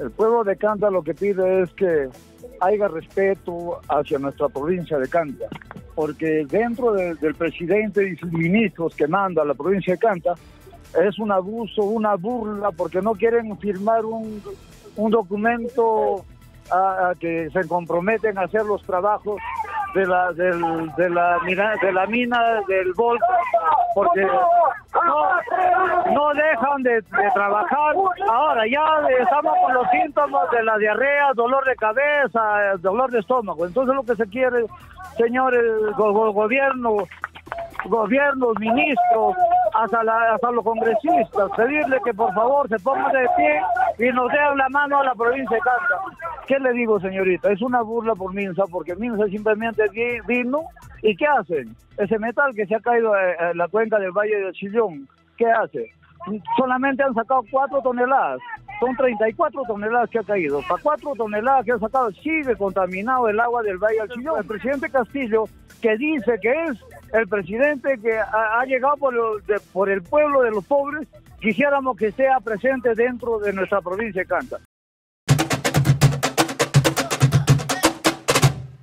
El pueblo de Canta lo que pide es que haya respeto hacia nuestra provincia de Canta, porque dentro del presidente y sus ministros que manda la provincia de Canta, es un abuso, una burla, porque no quieren firmar un, un documento a, que se comprometen a hacer los trabajos de la del, de la mina de la mina del Volta porque no, dejan de, trabajar ahora ya estamos con los síntomas de la diarrea dolor de cabeza dolor de estómago entonces lo que se quiere señor el gobierno gobiernos, ministros, hasta, la, hasta los congresistas, pedirle que por favor se ponga de pie y nos dé la mano a la provincia de Canta. ¿Qué le digo, señorita? Es una burla por Minsa, porque Minsa simplemente vino y ¿qué hacen? Ese metal que se ha caído en la cuenca del Valle del Chillón, ¿qué hace? Solamente han sacado cuatro toneladas. Son 34 toneladas que ha caído. Para cuatro toneladas que han sacado sigue contaminado el agua del Valle del Chillón. El presidente Castillo, que dice que es el presidente que ha, llegado por, por el pueblo de los pobres, quisiéramos que sea presente dentro de nuestra provincia de Canta.